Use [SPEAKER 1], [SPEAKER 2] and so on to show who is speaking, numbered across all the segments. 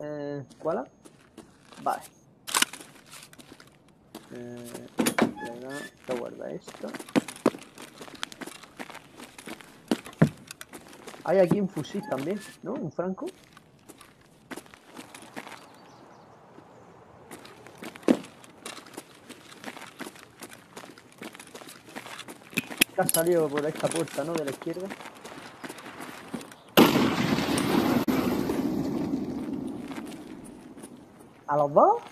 [SPEAKER 1] Eh, ¿Cuál? Vale. Eh, guarda esto. Hay aquí un fusil también, ¿no? Un franco. Ha salido por esta puerta, ¿no? De la izquierda. ¿A los dos?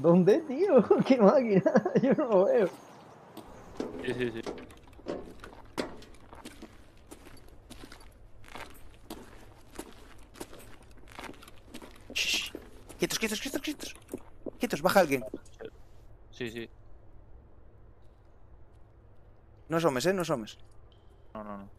[SPEAKER 1] ¿Dónde, tío? ¿Qué máquina? Yo no lo veo.
[SPEAKER 2] Sí, sí, sí.
[SPEAKER 3] Shh. Quietos, quietos, quietos, quietos. Quietos, baja alguien.
[SPEAKER 2] Sí, sí.
[SPEAKER 3] No somes, eh, no somes.
[SPEAKER 2] No, no, no.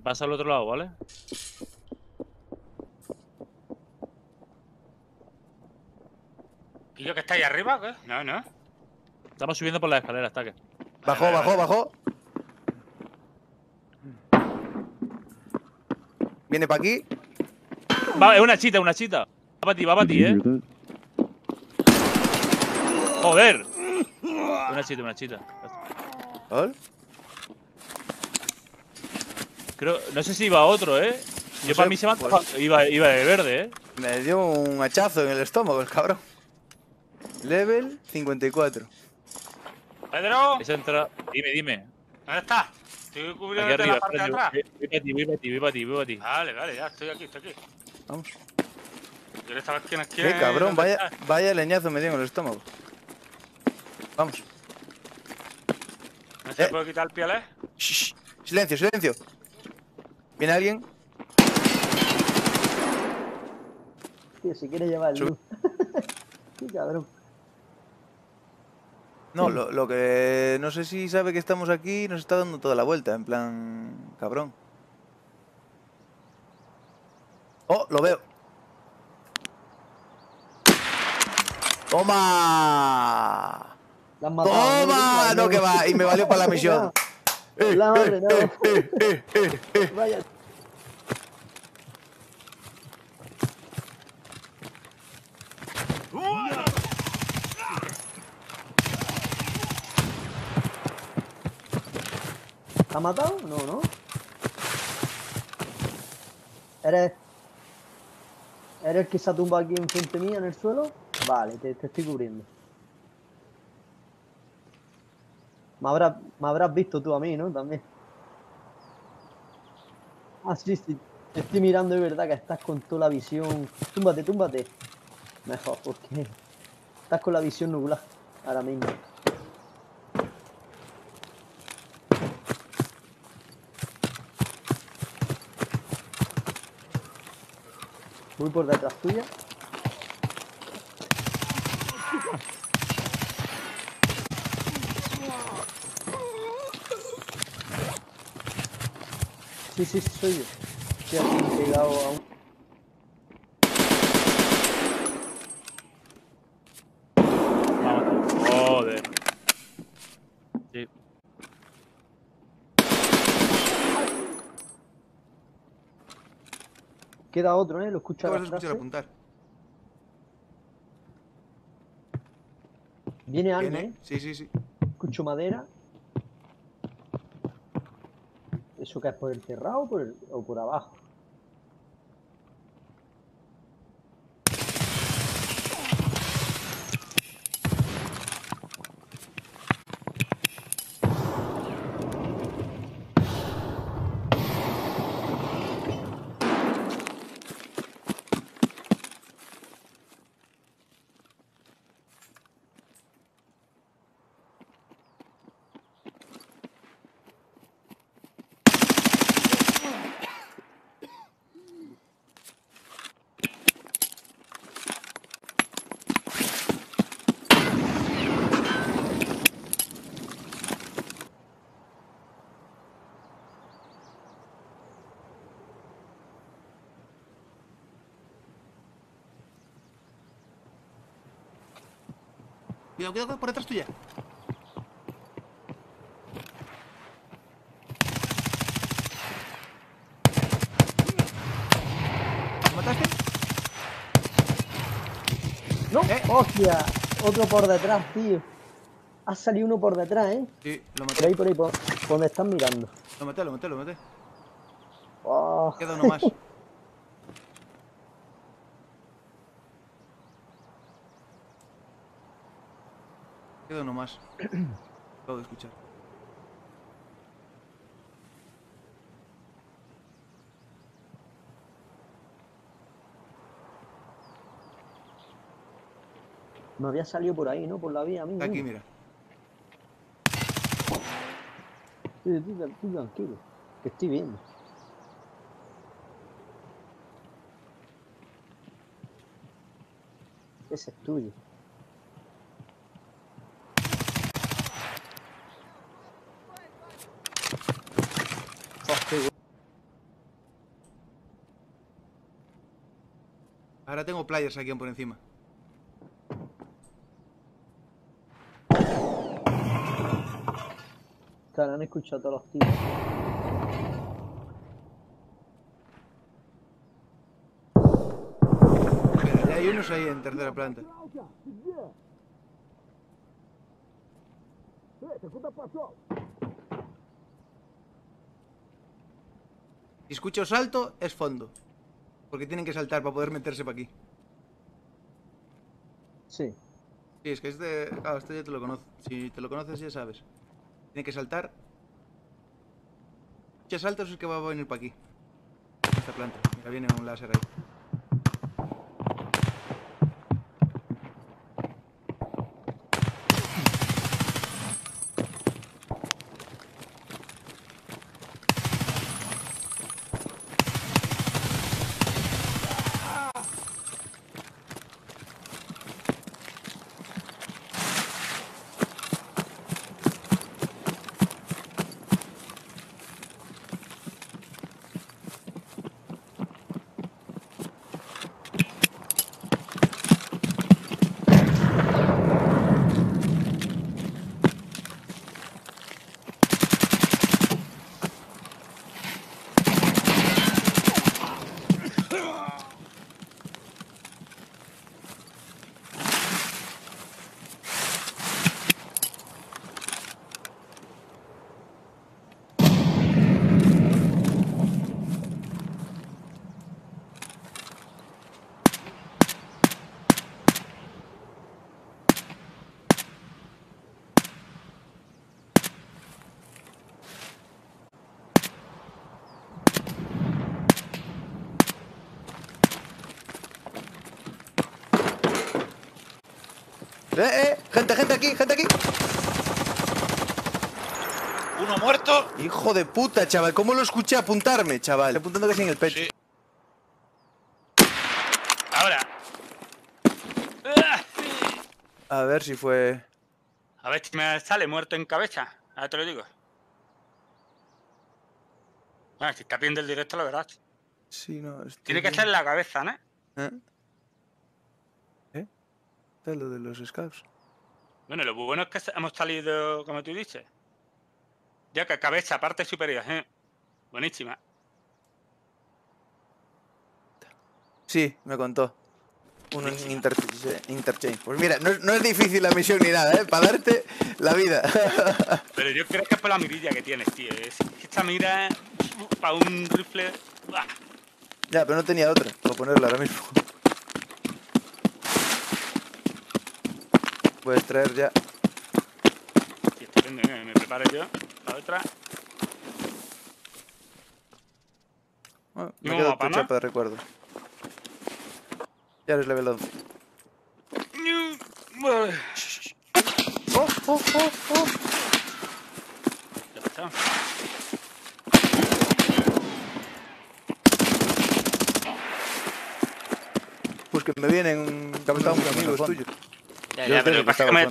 [SPEAKER 2] Me pasa al otro lado, ¿vale?
[SPEAKER 4] ¿Y yo que está ahí arriba o qué? No, no.
[SPEAKER 2] Estamos subiendo por las escaleras, taque.
[SPEAKER 3] Bajó,
[SPEAKER 4] vale,
[SPEAKER 3] bajó,
[SPEAKER 4] vale.
[SPEAKER 3] bajó. Viene para aquí.
[SPEAKER 2] Va, es una chita, una chita. Va para ti, va para ti, eh. Joder. Una chita, una chita.
[SPEAKER 3] ¿Ol?
[SPEAKER 2] Creo, no sé si iba otro, eh. Yo
[SPEAKER 3] No
[SPEAKER 2] para
[SPEAKER 3] sé,
[SPEAKER 2] mí se me ha
[SPEAKER 3] pues-
[SPEAKER 2] iba, iba de verde, eh.
[SPEAKER 3] Me dio un hachazo en el estómago, el cabrón. Level 54.
[SPEAKER 4] Pedro,
[SPEAKER 2] Esa. Dime, dime.
[SPEAKER 4] ¿dónde estás? Estoy cubriendo
[SPEAKER 2] arriba,
[SPEAKER 4] la parte de atrás.
[SPEAKER 2] voy para ti, voy para ti, voy para ti, voy para ti.
[SPEAKER 4] Vale, vale, ya estoy aquí, estoy aquí.
[SPEAKER 3] Vamos.
[SPEAKER 4] Yo estaba aquí en la
[SPEAKER 3] Qué
[SPEAKER 4] esquina.
[SPEAKER 3] cabrón,
[SPEAKER 4] ¿dónde
[SPEAKER 3] vaya, vaya leñazo me dio en el estómago. Vamos.
[SPEAKER 4] ¿No se
[SPEAKER 3] Eh.
[SPEAKER 4] puede quitar el piel, eh?
[SPEAKER 3] Shh. Silencio, silencio. ¿Viene alguien?
[SPEAKER 1] Tío, si quiere llevar el
[SPEAKER 3] Sub-
[SPEAKER 1] luz. Qué cabrón.
[SPEAKER 3] No, lo, lo que no sé si sabe que estamos aquí nos está dando toda la vuelta, en plan cabrón. Oh, lo veo. ¡Toma! ¡Toma! No, que va, y me valió para la misión.
[SPEAKER 1] La madre, no. Vaya. ¿Te ha matado? No, ¿no? ¿Eres... ¿Eres el que se ha tumbado aquí enfrente mía en el suelo? Vale, te, te estoy cubriendo. Me habrás, me habrás visto tú a mí, ¿no? También. Ah, sí, sí. Te estoy mirando de verdad que estás con toda la visión. Túmbate, túmbate. Mejor, porque estás con la visión nublada ahora mismo. Voy por detrás tuya. Sí, sí, sí, soy yo. Estoy aquí pegado a un...
[SPEAKER 2] Joder. Sí.
[SPEAKER 1] Queda otro, ¿eh? Lo escucho
[SPEAKER 3] Acabas de escuchar
[SPEAKER 1] arrastrarse.
[SPEAKER 3] apuntar.
[SPEAKER 1] Viene alguien,
[SPEAKER 3] ¿Viene?
[SPEAKER 1] ¿eh?
[SPEAKER 3] Sí, sí, sí.
[SPEAKER 1] Escucho madera. ¿Eso que es por el cerrado o por, el- o por abajo?
[SPEAKER 3] Cuidado, cuidado, por detrás tuya. ¿Lo mataste?
[SPEAKER 1] ¡No!
[SPEAKER 3] ¿Eh?
[SPEAKER 1] ¡Hostia! Otro por detrás, tío. Ha salido uno por detrás, ¿eh?
[SPEAKER 3] Sí, lo
[SPEAKER 1] Por
[SPEAKER 3] maté.
[SPEAKER 1] ahí, por ahí, por, por donde están mirando.
[SPEAKER 3] Lo maté, lo maté, lo maté.
[SPEAKER 1] Oh,
[SPEAKER 3] Queda uno más. más. Acabo de escuchar.
[SPEAKER 1] me había salido por ahí, ¿no? Por la vía, a mí.
[SPEAKER 3] Está aquí, mira.
[SPEAKER 1] Tú, tú, tú tranquilo, que estoy viendo. Ese es tuyo. Oh, qué bu-
[SPEAKER 3] Ahora tengo players aquí por encima.
[SPEAKER 1] Claro, han escuchado todos los tiros.
[SPEAKER 3] Mira, ya hay unos ahí en tercera planta. Si escucho salto, es fondo. Porque tienen que saltar para poder meterse para aquí.
[SPEAKER 1] Sí.
[SPEAKER 3] Sí, es que es de... Claro, esto ya te lo conoces. Si te lo conoces ya sabes. Tiene que saltar. Si saltos es que va a venir para aquí. Esta planta. Mira, viene un láser ahí. ¡Eh, eh! ¡Gente, gente aquí, gente aquí!
[SPEAKER 4] Uno muerto.
[SPEAKER 3] Hijo de puta, chaval. ¿Cómo lo escuché apuntarme, chaval? Apuntando casi en el pecho.
[SPEAKER 4] Sí. Ahora.
[SPEAKER 3] A ver si fue...
[SPEAKER 4] A ver si me sale muerto en cabeza. Ahora te lo digo. Bueno, si está viendo el directo lo verás.
[SPEAKER 3] Sí, no... estoy
[SPEAKER 4] Tiene que ser en la cabeza, ¿no?
[SPEAKER 3] ¿Eh? Lo de los scouts.
[SPEAKER 4] Bueno, lo bueno es que hemos salido, como tú dices. Ya que cabeza, parte superior, ¿eh? Buenísima.
[SPEAKER 3] Sí, me contó. Un inter interchange. Pues mira, no, es- no es difícil la misión ni nada, ¿eh? Para darte la vida.
[SPEAKER 4] Pero yo creo que es por la mirilla que tienes, tío. Es que esta mira para un rifle. ¡buah!
[SPEAKER 3] ya, pero no tenía otra para ponerla ahora mismo. Puedes traer ya.
[SPEAKER 4] Sí, estoy viendo, eh, me preparo yo. La otra.
[SPEAKER 3] Bueno, me
[SPEAKER 4] ¿No
[SPEAKER 3] quedo
[SPEAKER 4] mapa,
[SPEAKER 3] tu chapa de recuerdo. Ya eres level 11.
[SPEAKER 4] Vale,
[SPEAKER 3] ¡Oh, oh, oh, oh!
[SPEAKER 4] Ya está.
[SPEAKER 3] Pues que me vienen captados unos amigos tuyos.
[SPEAKER 4] Ya, ya, pero que pasa
[SPEAKER 3] que
[SPEAKER 4] me,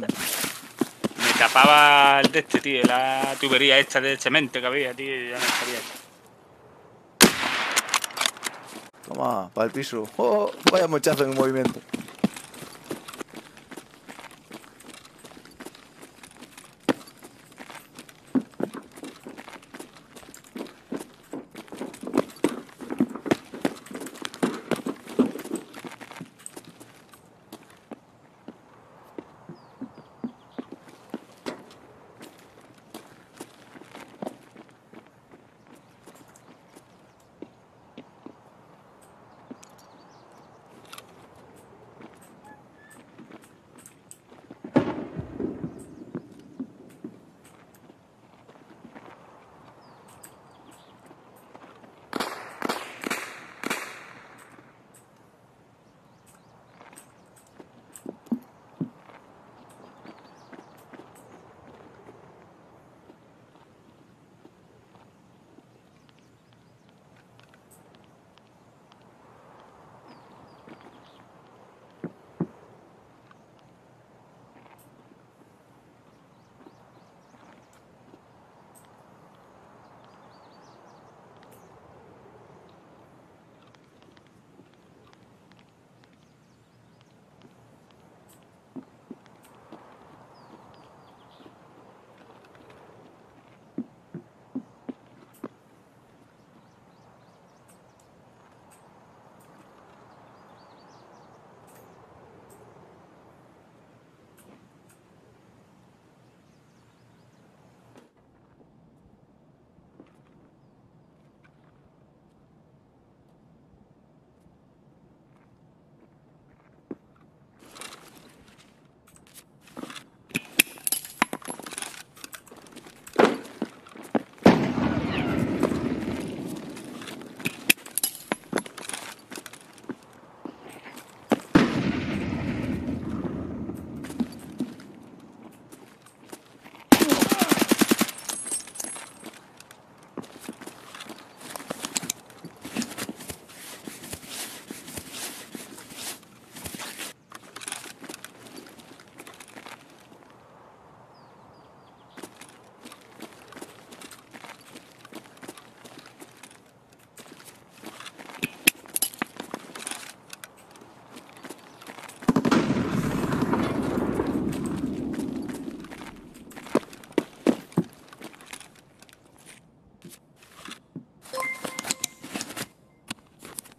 [SPEAKER 4] tapaba el de este, tío. La tubería esta de cemento que había, tío. y Ya no sabía.
[SPEAKER 3] Toma, para el piso. Oh, vaya mochazo en movimiento.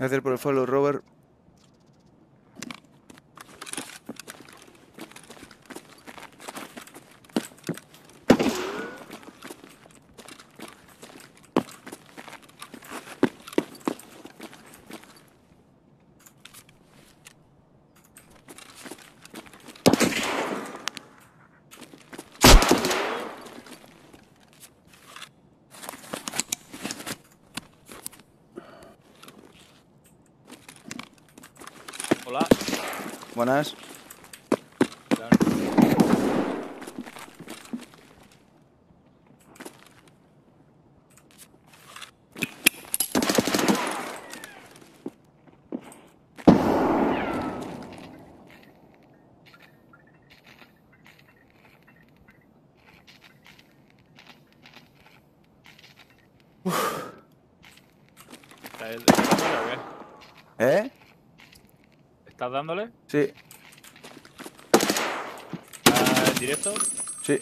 [SPEAKER 3] Gracias por el follow, Robert. Buenas.
[SPEAKER 2] ¿Estás dándole o qué?
[SPEAKER 3] ¿Eh?
[SPEAKER 2] ¿Estás dándole?
[SPEAKER 3] Sí,
[SPEAKER 2] ¿Estás en directo?
[SPEAKER 3] sí.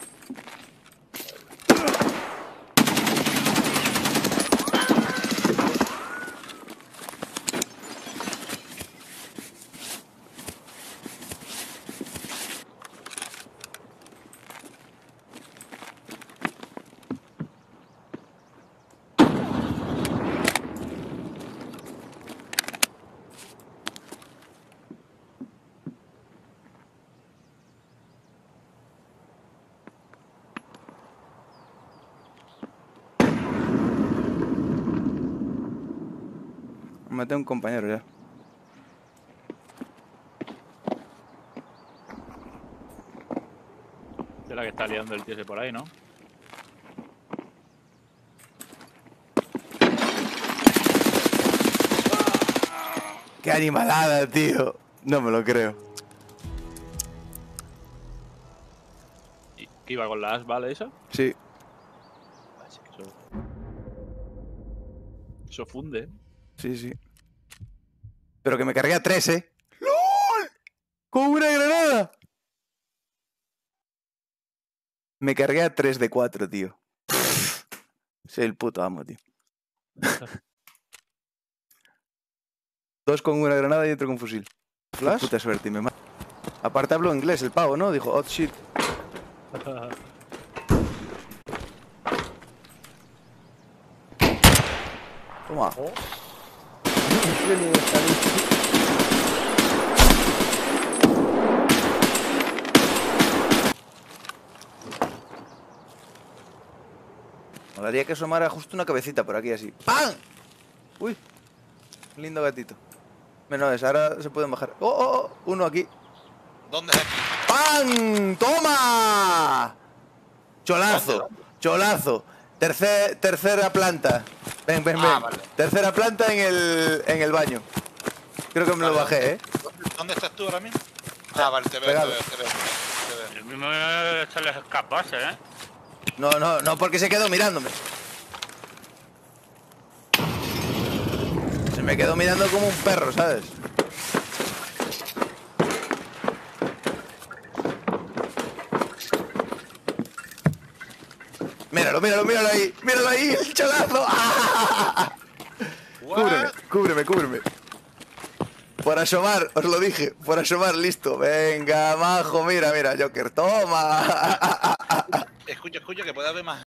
[SPEAKER 3] Maté a un compañero ya.
[SPEAKER 2] De la que está liando el tío ese por ahí, ¿no?
[SPEAKER 3] ¡Qué animalada, tío! No me lo creo.
[SPEAKER 2] ¿Y qué iba con la as, vale, eso?
[SPEAKER 3] Sí.
[SPEAKER 2] Eso... Eso funde, ¿eh?
[SPEAKER 3] Sí, sí. Pero que me cargué a tres, ¿eh? ¡LOL! ¡Con una granada! Me cargué a 3 de 4, tío. Soy el puto amo, tío. Dos con una granada y otro con fusil.
[SPEAKER 5] ¿Flash?
[SPEAKER 3] puta suerte, y me mata. Aparte habló inglés el pavo, ¿no? Dijo, oh shit. Toma.
[SPEAKER 1] Ni de salir.
[SPEAKER 3] Molaría que asomara justo una cabecita por aquí, así. ¡Pam! Uy. Lindo gatito. Menos, ahora se pueden bajar. ¡Oh, oh, oh! Uno aquí.
[SPEAKER 5] ¿Dónde?
[SPEAKER 3] ¡Pam! ¡Toma! Cholazo, cholazo. Tercer, tercera planta. Ven, ven, ven.
[SPEAKER 5] Ah, vale.
[SPEAKER 3] Tercera planta en el, en el baño. Creo que me lo bajé, ¿eh?
[SPEAKER 5] ¿Dónde, estás tú ahora mismo? Ah, vale, te veo, te veo, te veo, te veo.
[SPEAKER 4] El mismo es echarle escaparse, ¿eh?
[SPEAKER 3] No, no, no, porque se quedó mirándome. Se me quedó mirando como un perro, ¿sabes? Míralo, míralo, míralo ahí, míralo ahí, el chalazo. ¡Ah! Cúbreme, cúbreme, cúbreme. Por asomar, os lo dije, por asomar, listo. Venga, majo, mira, mira, Joker, toma.
[SPEAKER 5] Escucha, escucha, que puede haber más